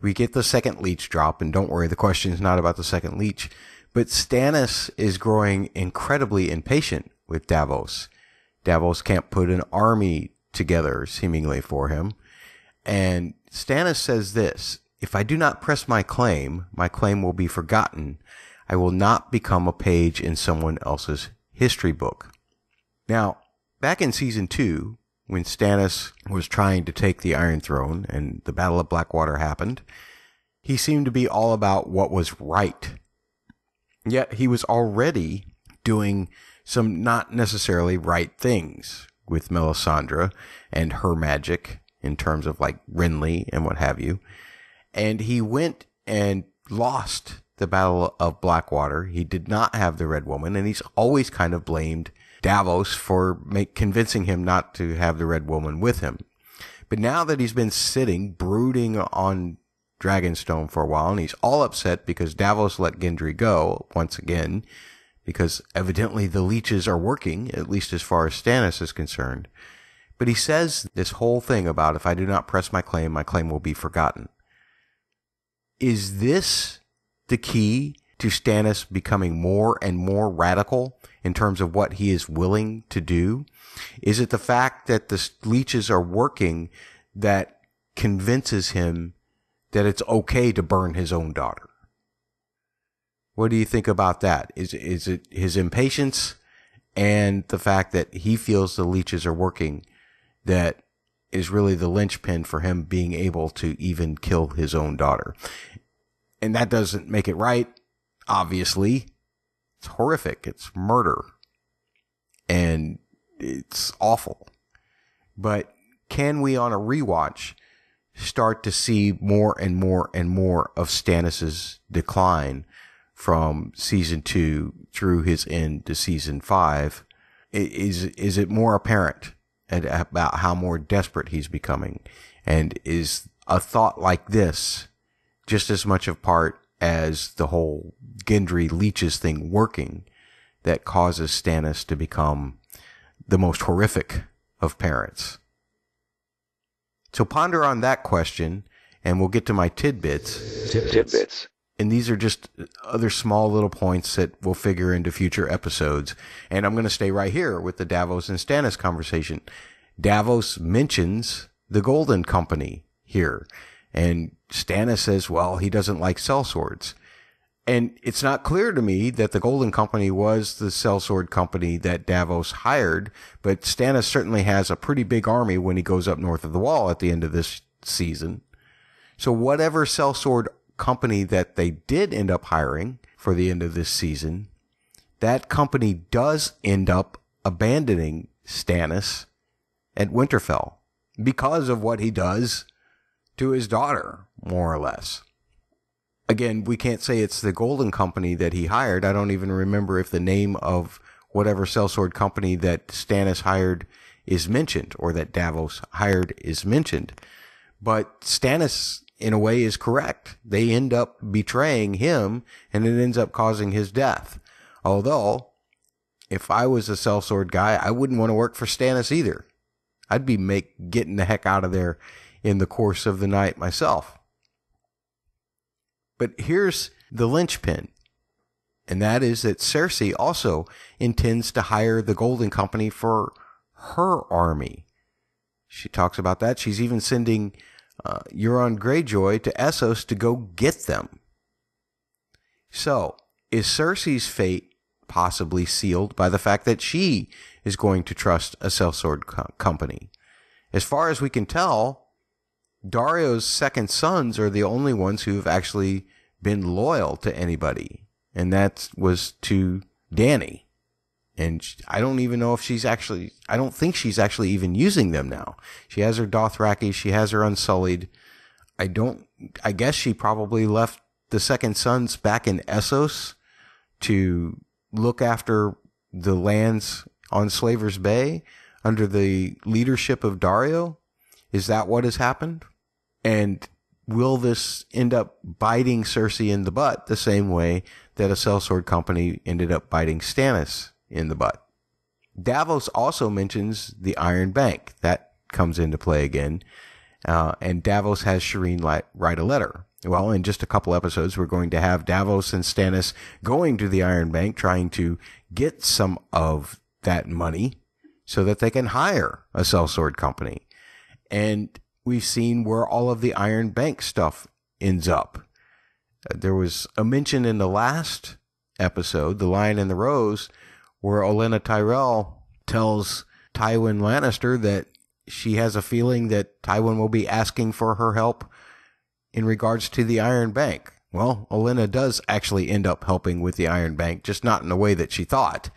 We get the second leech drop, and don't worry, the question is not about the second leech. But Stannis is growing incredibly impatient with Davos. Davos can't put an army together, seemingly, for him. And Stannis says this If I do not press my claim, my claim will be forgotten. I will not become a page in someone else's history book. Now, back in season two, when Stannis was trying to take the Iron Throne and the Battle of Blackwater happened, he seemed to be all about what was right. Yet he was already doing some not necessarily right things with Melisandre and her magic in terms of like Renly and what have you. And he went and lost the Battle of Blackwater. He did not have the Red Woman, and he's always kind of blamed Davos for make, convincing him not to have the Red Woman with him. But now that he's been sitting, brooding on Dragonstone for a while, and he's all upset because Davos let Gendry go once again, because evidently the leeches are working, at least as far as Stannis is concerned. But he says this whole thing about if I do not press my claim, my claim will be forgotten. Is this the key to Stannis becoming more and more radical in terms of what he is willing to do? Is it the fact that the leeches are working that convinces him that it's okay to burn his own daughter? What do you think about that? Is is it his impatience and the fact that he feels the leeches are working that is really the linchpin for him being able to even kill his own daughter? And that doesn't make it right, obviously. It's horrific. It's murder. And it's awful. But can we on a rewatch start to see more and more and more of Stannis's decline from season two through his end to season five? Is is it more apparent about how more desperate he's becoming? And is a thought like this just as much a part as the whole Gendry leeches thing working that causes Stannis to become the most horrific of parents? So ponder on that question, and we'll get to my tidbits. Tidbits. And these are just other small little points that will figure into future episodes. And I'm going to stay right here with the Davos and Stannis conversation. Davos mentions the Golden Company here. And Stannis says, well, he doesn't like sellswords. And it's not clear to me that the Golden Company was the sellsword company that Davos hired, but Stannis certainly has a pretty big army when he goes up north of the wall at the end of this season. So whatever sellsword company that they did end up hiring for the end of this season, that company does end up abandoning Stannis at Winterfell because of what he does to his daughter, more or less. Again, we can't say it's the Golden Company that he hired. I don't even remember if the name of whatever sellsword company that Stannis hired is mentioned or that Davos hired is mentioned. But Stannis, in a way, is correct. They end up betraying him and it ends up causing his death. Although, if I was a sellsword guy, I wouldn't want to work for Stannis either. I'd be make getting the heck out of there in the course of the night myself. But here's the linchpin, and that is that Cersei also intends to hire the Golden Company for her army. She talks about that. She's even sending uh, Euron Greyjoy to Essos to go get them. So, is Cersei's fate possibly sealed by the fact that she is going to trust a sellsword co- company? As far as we can tell, Daario's second sons are the only ones who have actually been loyal to anybody, and that was to Dany. And I don't even know if she's actually, I don't think she's actually even using them now. She has her Dothraki, she has her Unsullied. I don't, I guess she probably left the second sons back in Essos to look after the lands on Slaver's Bay under the leadership of Daario? Is that what has happened? And will this end up biting Cersei in the butt the same way that a sellsword company ended up biting Stannis in the butt? Davos also mentions the Iron Bank. That comes into play again. Uh, and Davos has Shireen li- write a letter. Well, in just a couple episodes, we're going to have Davos and Stannis going to the Iron Bank trying to get some of that money so that they can hire a sellsword company. And we've seen where all of the Iron Bank stuff ends up. There was a mention in the last episode, The Lion and the Rose, where Olenna Tyrell tells Tywin Lannister that she has a feeling that Tywin will be asking for her help in regards to the Iron Bank. Well, Olenna does actually end up helping with the Iron Bank, just not in the way that she thought.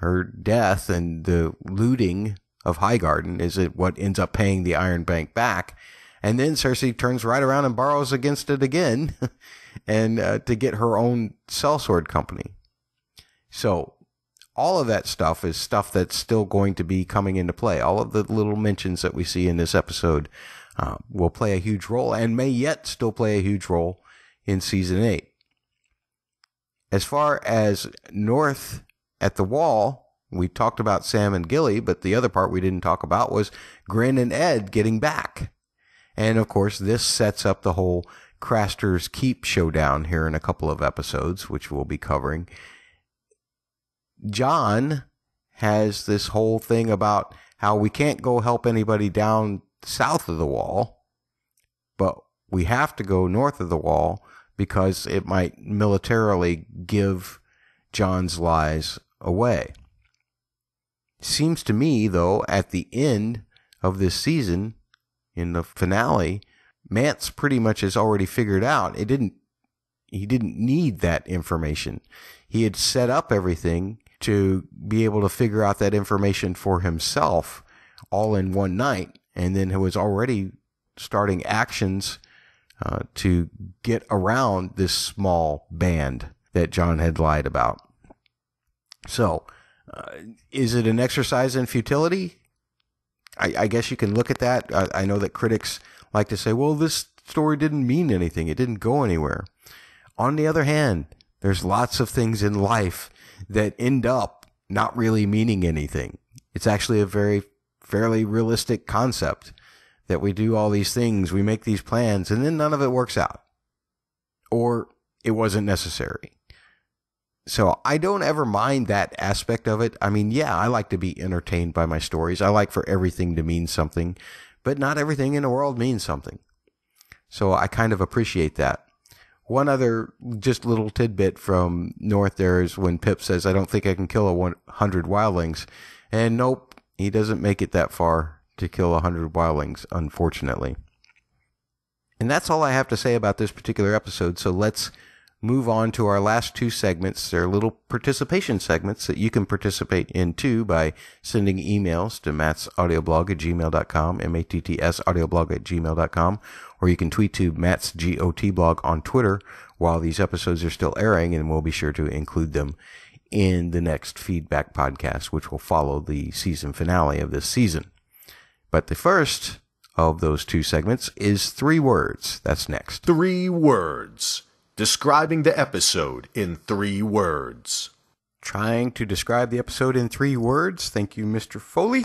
Her death and the looting of Highgarden is it what ends up paying the Iron Bank back. And then Cersei turns right around and borrows against it again and uh, to get her own sellsword company. So all of that stuff is stuff that's still going to be coming into play. All of the little mentions that we see in this episode uh, will play a huge role and may yet still play a huge role in season eight. As far as North at the Wall, we talked about Sam and Gilly, but the other part we didn't talk about was Grenn and Edd getting back. And of course, this sets up the whole Craster's Keep showdown here in a couple of episodes, which we'll be covering. Jon has this whole thing about how we can't go help anybody down south of the wall, but we have to go north of the wall because it might militarily give Jon's lies away. Seems to me, though, at the end of this season, in the finale, Mance pretty much has already figured out it didn't he didn't need that information. He had set up everything to be able to figure out that information for himself all in one night and then he was already starting actions uh, to get around this small band that Jon had lied about. So, uh, is it an exercise in futility? I, I, guess you can look at that. I, I know that critics like to say, well, this story didn't mean anything, it didn't go anywhere. On the other hand, there's lots of things in life that end up not really meaning anything. It's actually a very fairly realistic concept that we do all these things, we make these plans, and then none of it works out. Or it wasn't necessary. So I don't ever mind that aspect of it. I mean, yeah, I like to be entertained by my stories. I like for everything to mean something, but not everything in the world means something. So I kind of appreciate that. One other just little tidbit from North there is when Pip says, I don't think I can kill a 100 wildlings. And nope, he doesn't make it that far to kill a 100 wildlings, unfortunately. And that's all I have to say about this particular episode. So let's move on to our last two segments. They're little participation segments that you can participate in too by sending emails to mattsaudioblog at gmail.com, M-A-T-T-S audioblog at gmail.com, or you can tweet to Matt's GOT blog on Twitter while these episodes are still airing, and we'll be sure to include them in the next feedback podcast, which will follow the season finale of this season. But the first of those two segments is three words. That's next. Three words describing the episode in three words. trying to describe the episode in three words. Thank you, Mr. Foley.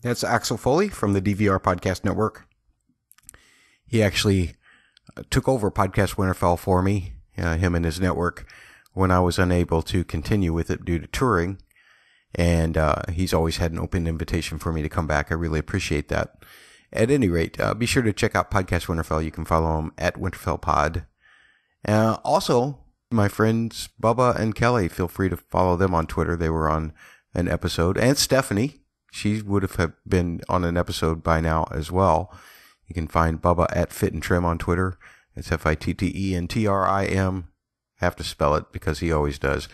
That's Axel Foley from the DVR Podcast Network. He actually uh, took over Podcast Winterfell for me, uh, him and his network, when I was unable to continue with it due to touring. And uh, he's always had an open invitation for me to come back. I really appreciate that. At any rate, uh, be sure to check out Podcast Winterfell. You can follow him at Winterfell Pod. Uh, also, my friends Bubba and Kelly, feel free to follow them on Twitter. They were on an episode. And Stephanie, she would have been on an episode by now as well. You can find Bubba at Fit and Trim on Twitter. It's F I T T E N T R I M. Have to spell it because he always does.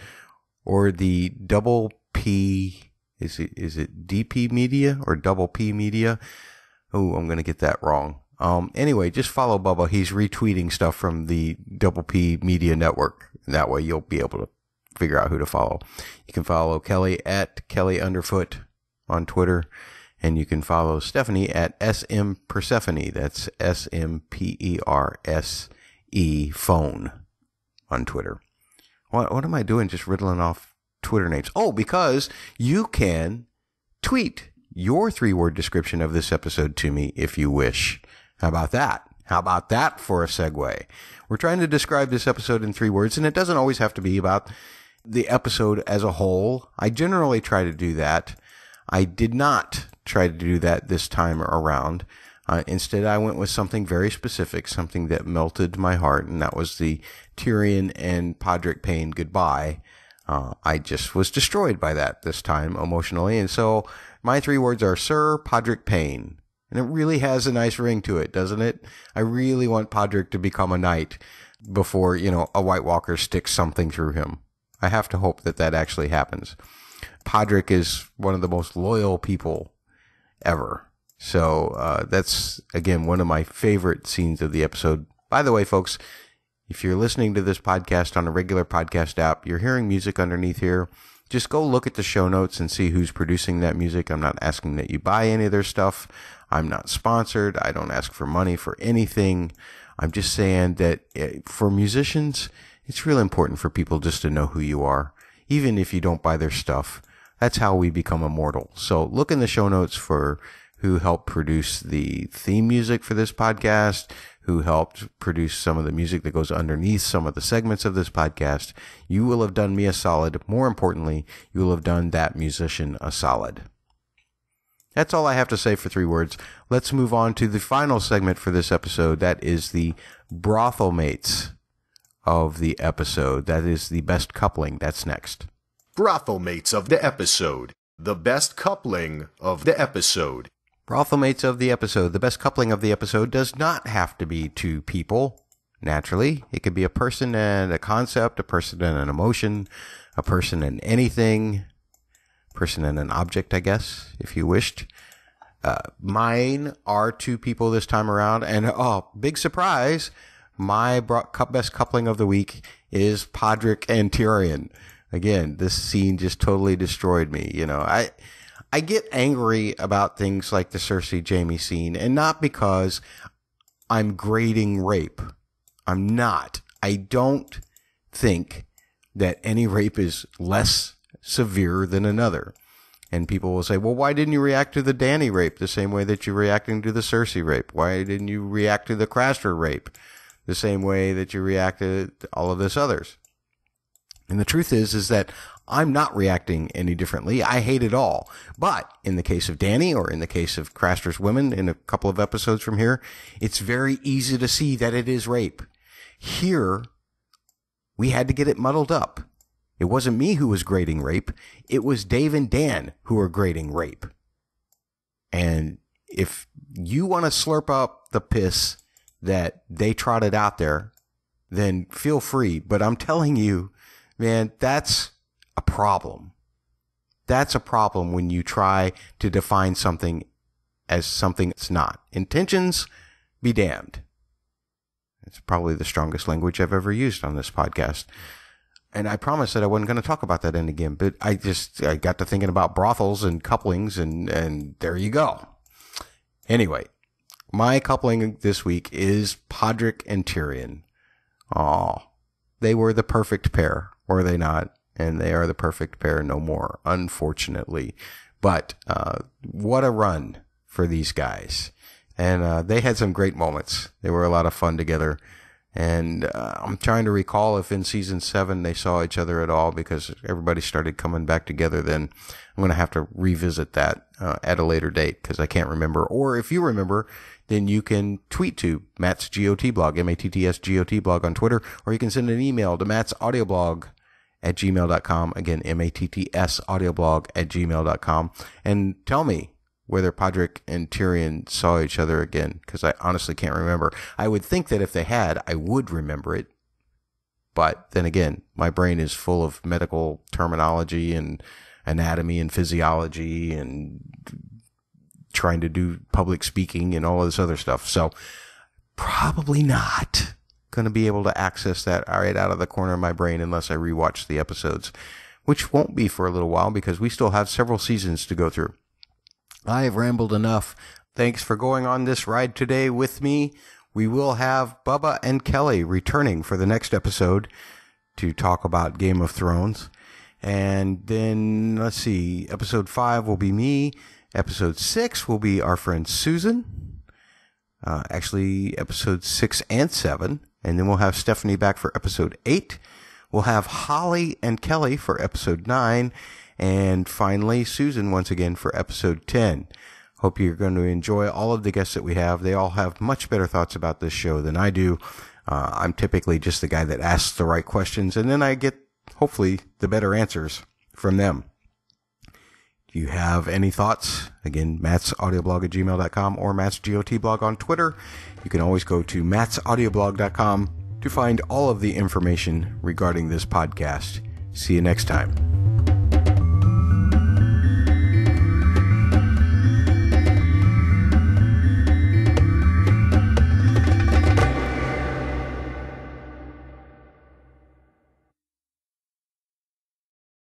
Or the double P is it is it DP Media or double P Media? Oh, I'm gonna get that wrong. Um, anyway, just follow Bubba. He's retweeting stuff from the Double P Media Network. That way you'll be able to figure out who to follow. You can follow Kelly at Kelly Underfoot on Twitter. And you can follow Stephanie at SM Persephone. That's S M P E R S E phone on Twitter. What, what am I doing just riddling off Twitter names? Oh, because you can tweet your three word description of this episode to me if you wish. How about that? How about that for a segue? We're trying to describe this episode in three words, and it doesn't always have to be about the episode as a whole. I generally try to do that. I did not try to do that this time around. Uh, instead, I went with something very specific, something that melted my heart, and that was the Tyrion and Podrick Payne goodbye. Uh, I just was destroyed by that this time emotionally, and so my three words are Sir Podrick Payne. And it really has a nice ring to it, doesn't it? I really want Podrick to become a knight before, you know, a White Walker sticks something through him. I have to hope that that actually happens. Podrick is one of the most loyal people ever. So uh, that's again one of my favorite scenes of the episode. By the way, folks, if you're listening to this podcast on a regular podcast app, you're hearing music underneath here. Just go look at the show notes and see who's producing that music. I'm not asking that you buy any of their stuff. I'm not sponsored. I don't ask for money for anything. I'm just saying that eh, for musicians, it's really important for people just to know who you are, even if you don't buy their stuff. That's how we become immortal. So look in the show notes for who helped produce the theme music for this podcast, who helped produce some of the music that goes underneath some of the segments of this podcast. You will have done me a solid. More importantly, you will have done that musician a solid. That's all I have to say for three words. Let's move on to the final segment for this episode. That is the brothel mates of the episode. That is the best coupling. That's next brothel mates of the episode, the best coupling of the episode. Brothel mates of the episode, the best coupling of the episode does not have to be two people. Naturally, it could be a person and a concept, a person and an emotion, a person and anything, person and an object, I guess, if you wished. Uh, mine are two people this time around, and oh, big surprise! My best coupling of the week is Podrick and Tyrion again, this scene just totally destroyed me. You know, I, I get angry about things like the Cersei Jaime scene and not because I'm grading rape. I'm not. I don't think that any rape is less severe than another. And people will say, well, why didn't you react to the Dany rape the same way that you're reacting to the Cersei rape? Why didn't you react to the Craster rape the same way that you reacted to all of this others? And the truth is, is that I'm not reacting any differently. I hate it all. But in the case of Dany or in the case of Craster's women in a couple of episodes from here, it's very easy to see that it is rape. Here, we had to get it muddled up. It wasn't me who was grading rape. It was Dave and Dan who were grading rape. And if you want to slurp up the piss that they trotted out there, then feel free. But I'm telling you, man, that's a problem. That's a problem when you try to define something as something it's not. Intentions be damned. It's probably the strongest language I've ever used on this podcast. And I promised that I wasn't going to talk about that end again, but I just, I got to thinking about brothels and couplings and, and there you go. Anyway, my coupling this week is Podrick and Tyrion. Oh, they were the perfect pair were they not? and they are the perfect pair no more, unfortunately. But uh, what a run for these guys. And uh, they had some great moments. They were a lot of fun together. And uh, I'm trying to recall if in season seven they saw each other at all because everybody started coming back together. Then I'm going to have to revisit that uh, at a later date because I can't remember. Or if you remember, then you can tweet to Matt's GOT blog, M-A-T-T-S G-O-T blog on Twitter, or you can send an email to Matt's audio blog at gmail.com. Again, M-A-T-T-S audioblog at gmail.com. And tell me whether Podrick and Tyrion saw each other again, because I honestly can't remember. I would think that if they had, I would remember it. But then again, my brain is full of medical terminology and anatomy and physiology and trying to do public speaking and all of this other stuff. So probably not going to be able to access that right out of the corner of my brain unless I rewatch the episodes, which won't be for a little while because we still have several seasons to go through. I have rambled enough. Thanks for going on this ride today with me. We will have Bubba and Kelly returning for the next episode to talk about Game of Thrones. And then, let's see, episode five will be me. Episode six will be our friend Susan. Uh, actually, episode six and seven. And then we'll have Stephanie back for episode eight. We'll have Holly and Kelly for episode nine. And finally, Susan once again for episode 10. Hope you're going to enjoy all of the guests that we have. They all have much better thoughts about this show than I do. Uh, I'm typically just the guy that asks the right questions, and then I get, hopefully, the better answers from them. Do you have any thoughts? Again, Matt's audioblog at gmail.com or Matt's GOT blog on Twitter. You can always go to mattsaudioblog.com to find all of the information regarding this podcast. See you next time.